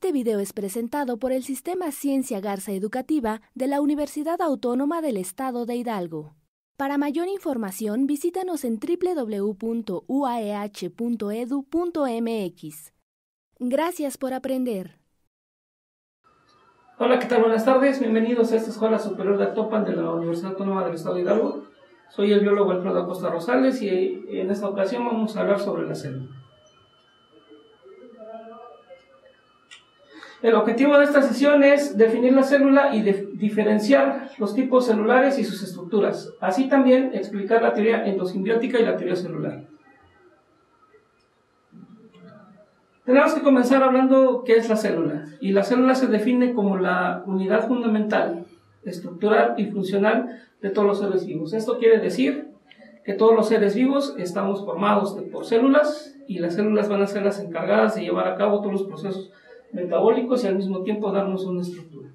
Este video es presentado por el Sistema Ciencia Garza Educativa de la Universidad Autónoma del Estado de Hidalgo. Para mayor información, visítanos en www.uaeh.edu.mx. Gracias por aprender. Hola, ¿qué tal? Buenas tardes. Bienvenidos a esta Escuela Superior de Actopan de la Universidad Autónoma del Estado de Hidalgo. Soy el biólogo Alfredo Acosta Rosales y en esta ocasión vamos a hablar sobre la célula. El objetivo de esta sesión es definir la célula y diferenciar los tipos celulares y sus estructuras. Así también explicar la teoría endosimbiótica y la teoría celular. Tenemos que comenzar hablando qué es la célula. Y la célula se define como la unidad fundamental, estructural y funcional de todos los seres vivos. Esto quiere decir que todos los seres vivos estamos formados por células y las células van a ser las encargadas de llevar a cabo todos los procesos metabólicos y al mismo tiempo darnos una estructura.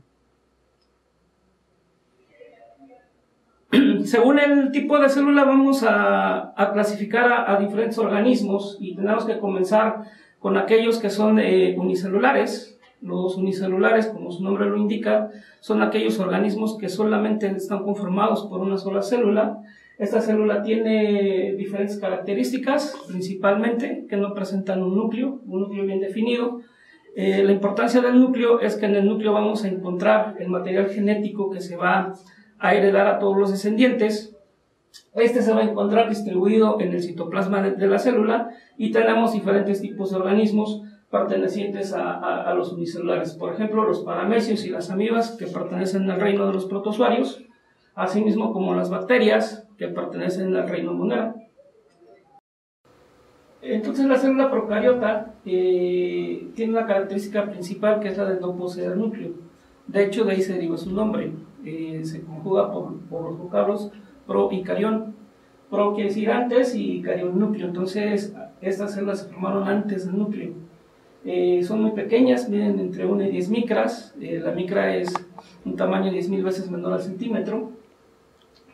Según el tipo de célula vamos a, clasificar a, diferentes organismos y tenemos que comenzar con aquellos que son eh, unicelulares. Los unicelulares, como su nombre lo indica, son aquellos organismos que solamente están conformados por una sola célula. Esta célula tiene diferentes características, principalmente que no presentan un núcleo, un núcleo bien definido, eh, la importancia del núcleo es que en el núcleo vamos a encontrar el material genético que se va a heredar a todos los descendientes. Este se va a encontrar distribuido en el citoplasma de, la célula y tenemos diferentes tipos de organismos pertenecientes a, los unicelulares. Por ejemplo, los paramecios y las amibas que pertenecen al reino de los protozoarios, asimismo como las bacterias que pertenecen al reino monero. Entonces la célula procariota eh, tiene una característica principal que es la de no poseer núcleo. De hecho, de ahí se deriva su nombre. Eh, se conjuga por, los vocablos pro y carión. Pro quiere decir antes y carión núcleo. Entonces, estas células se formaron antes del núcleo. Eh, son muy pequeñas, miden entre 1 y 10 micras. la micra es un tamaño 10.000 veces menor al centímetro.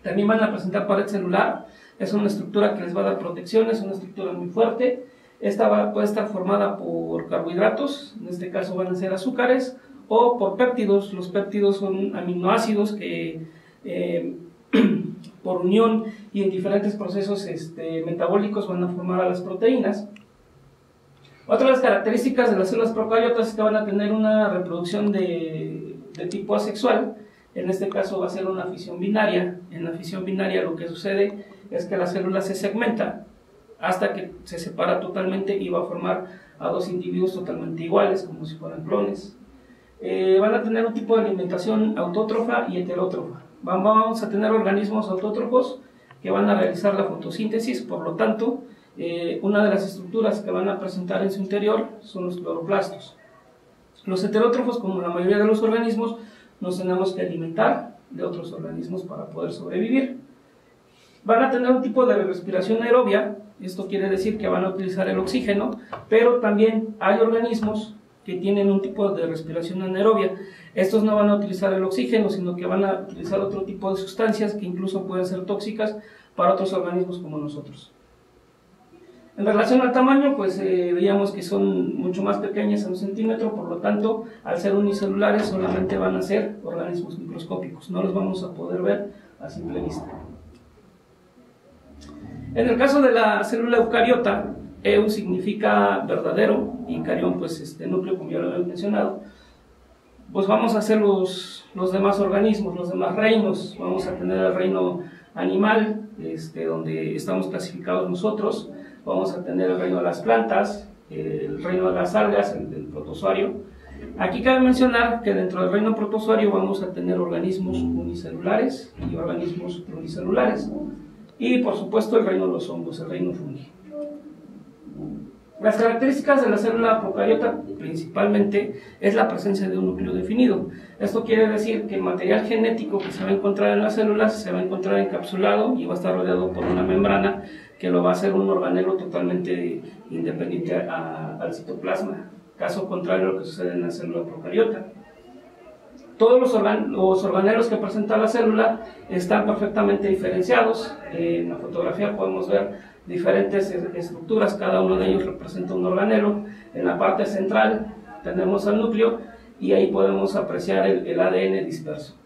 También van a presentar pared celular es una estructura que les va a dar protección, es una estructura muy fuerte. Esta puede estar formada por carbohidratos, en este caso van a ser azúcares, o por péptidos. Los péptidos son aminoácidos que eh, por unión y en diferentes procesos este, metabólicos van a formar a las proteínas. Otra de las características de las células procariotas es que van a tener una reproducción de, de tipo asexual. En este caso va a ser una fisión binaria. En la fisión binaria lo que sucede es que la célula se segmenta hasta que se separa totalmente y va a formar a dos individuos totalmente iguales, como si fueran clones. Eh, van a tener un tipo de alimentación autótrofa y heterótrofa. Vamos a tener organismos autótrofos que van a realizar la fotosíntesis, por lo tanto, eh, una de las estructuras que van a presentar en su interior son los cloroplastos. Los heterótrofos, como la mayoría de los organismos, nos tenemos que alimentar de otros organismos para poder sobrevivir van a tener un tipo de respiración aerobia, esto quiere decir que van a utilizar el oxígeno, pero también hay organismos que tienen un tipo de respiración anaerobia. Estos no van a utilizar el oxígeno, sino que van a utilizar otro tipo de sustancias que incluso pueden ser tóxicas para otros organismos como nosotros. En relación al tamaño, pues eh, veíamos que son mucho más pequeñas a un centímetro, por lo tanto, al ser unicelulares solamente van a ser organismos microscópicos, no los vamos a poder ver a simple vista. En el caso de la célula eucariota, EU significa verdadero y carión, pues este núcleo, como ya lo había mencionado. Pues vamos a hacer los, los demás organismos, los demás reinos. Vamos a tener el reino animal, este, donde estamos clasificados nosotros. Vamos a tener el reino de las plantas, el reino de las algas, el del protozoario. Aquí cabe mencionar que dentro del reino protozoario vamos a tener organismos unicelulares y organismos pluricelulares. Y por supuesto el reino de los hongos, el reino fungi. Las características de la célula procariota principalmente es la presencia de un núcleo definido. Esto quiere decir que el material genético que se va a encontrar en las células se va a encontrar encapsulado y va a estar rodeado por una membrana que lo va a hacer un organelo totalmente independiente al citoplasma. Caso contrario lo que sucede en la célula procariota. Todos los, organelos que presenta la célula están perfectamente diferenciados. en la fotografía podemos ver diferentes estructuras, cada uno de ellos representa un organelo. En la parte central tenemos al núcleo y ahí podemos apreciar el, ADN disperso.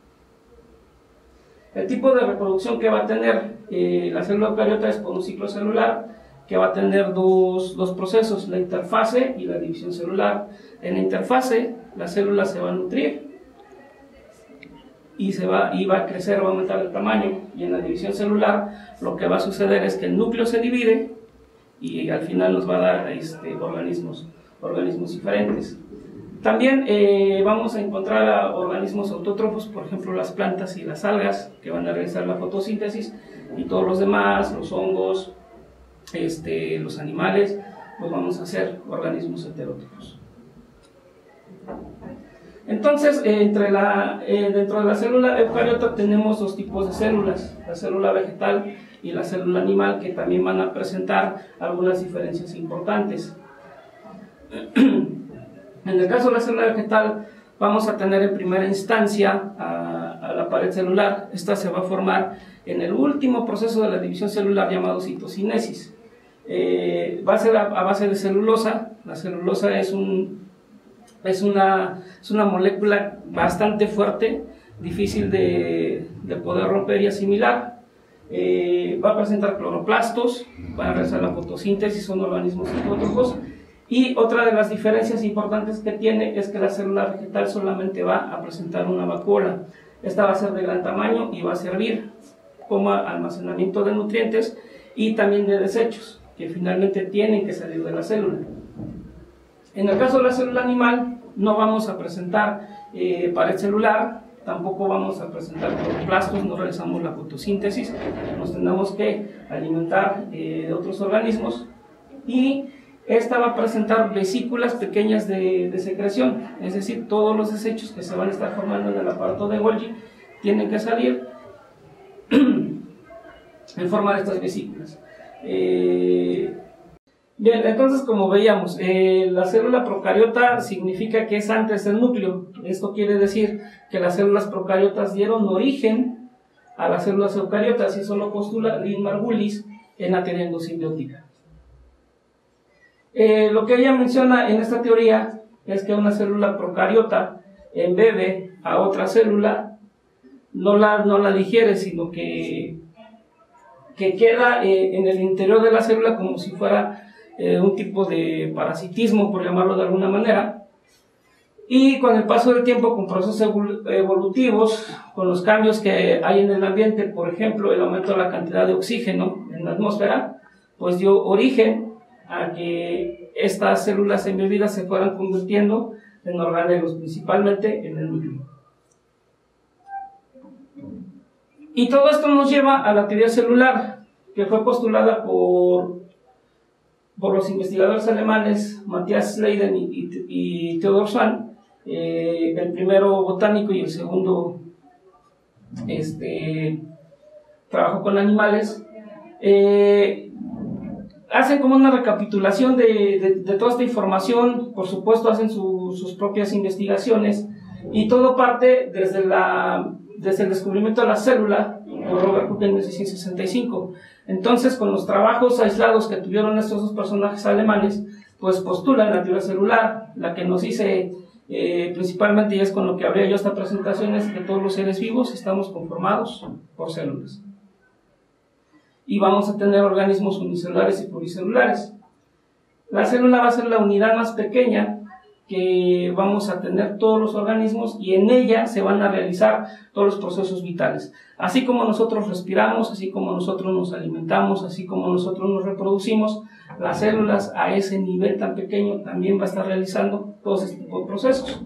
El tipo de reproducción que va a tener eh, la célula eucariota es por un ciclo celular que va a tener dos, dos, procesos, la interfase y la división celular. En la interfase, la célula se va a nutrir y, se va, y va a crecer, va a aumentar el tamaño. Y en la división celular, lo que va a suceder es que el núcleo se divide y al final nos va a dar este, organismos, organismos diferentes. También eh, vamos a encontrar organismos autótrofos, por ejemplo las plantas y las algas, que van a realizar la fotosíntesis, y todos los demás, los hongos, este, los animales, pues vamos a hacer organismos heterótrofos. Entonces, eh, entre la, eh, dentro de la célula eucariota tenemos dos tipos de células, la célula vegetal y la célula animal, que también van a presentar algunas diferencias importantes. En el caso de la célula vegetal, vamos a tener en primera instancia a, la pared celular. Esta se va a formar en el último proceso de la división celular llamado citocinesis. Eh, va a ser a, base de celulosa. La celulosa es, un, es, una, es una molécula bastante fuerte, difícil de, de poder romper y asimilar. Eh, va a presentar cloroplastos, va a realizar la fotosíntesis, son organismos autótrofos y otra de las diferencias importantes que tiene es que la célula vegetal solamente va a presentar una vacuola. Esta va a ser de gran tamaño y va a servir como almacenamiento de nutrientes y también de desechos, que finalmente tienen que salir de la célula. En el caso de la célula animal, no vamos a presentar eh, pared celular, tampoco vamos a presentar cloroplastos, no realizamos la fotosíntesis, nos tenemos que alimentar eh, de otros organismos y esta va a presentar vesículas pequeñas de, secreción, es decir, todos los desechos que se van a estar formando en el aparato de Golgi tienen que salir en forma de estas vesículas. Eh, bien, entonces como veíamos, eh, la célula procariota significa que es antes del núcleo. Esto quiere decir que las células procariotas dieron origen a las células eucariotas y eso lo postula Lynn Margulis en la teoría endosimbiótica. Eh, lo que ella menciona en esta teoría es que una célula procariota embebe a otra célula, no la, no la digiere, sino que, que queda eh, en el interior de la célula como si fuera eh, un tipo de parasitismo, por llamarlo de alguna manera. Y con el paso del tiempo, con procesos evolutivos, con los cambios que hay en el ambiente, por ejemplo, el aumento de la cantidad de oxígeno en la atmósfera, pues dio origen a que estas células embebidas se fueran convirtiendo en organelos, principalmente en el núcleo. Y todo esto nos lleva a la teoría celular, que fue postulada por, por los investigadores alemanes Matthias Leiden y, Theodor Swan, eh, el primero botánico y el segundo este, trabajo con animales. Eh, hacen como una recapitulación de, de, toda esta información, por supuesto hacen sus propias investigaciones y todo parte desde, la, desde el descubrimiento de la célula por Robert Hooke en 1665. Entonces, con los trabajos aislados que tuvieron estos dos personajes alemanes, pues postulan la teoría celular, la que nos dice eh, principalmente, y es con lo que habría yo esta presentación, es que todos los seres vivos estamos conformados por células y vamos a tener organismos unicelulares y pluricelulares. La célula va a ser la unidad más pequeña que vamos a tener todos los organismos y en ella se van a realizar todos los procesos vitales. Así como nosotros respiramos, así como nosotros nos alimentamos, así como nosotros nos reproducimos, las células a ese nivel tan pequeño también va a estar realizando todos este tipo de procesos.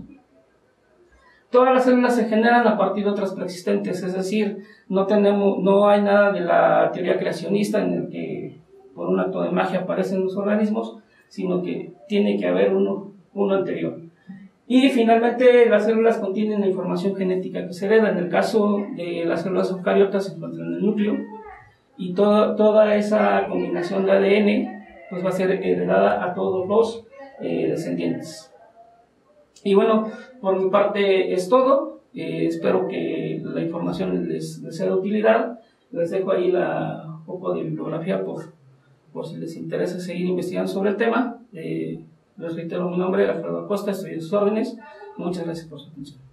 Todas las células se generan a partir de otras preexistentes, es decir, no, tenemos, no hay nada de la teoría creacionista en el que por un acto de magia aparecen los organismos, sino que tiene que haber uno, uno anterior. Y finalmente las células contienen la información genética que se hereda. En el caso de las células eucariotas se encuentran en el núcleo y toda esa combinación de ADN pues va a ser heredada a todos los eh, descendientes. Y bueno, por mi parte es todo. Eh, espero que la información les, sea de utilidad. Les dejo ahí la, un poco de bibliografía por, por si les interesa seguir investigando sobre el tema. Eh, Les reitero mi nombre, Alfredo Acosta, estoy en sus órdenes. Muchas gracias por su atención.